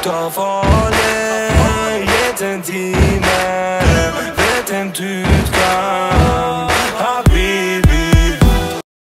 ska farlig Jeden time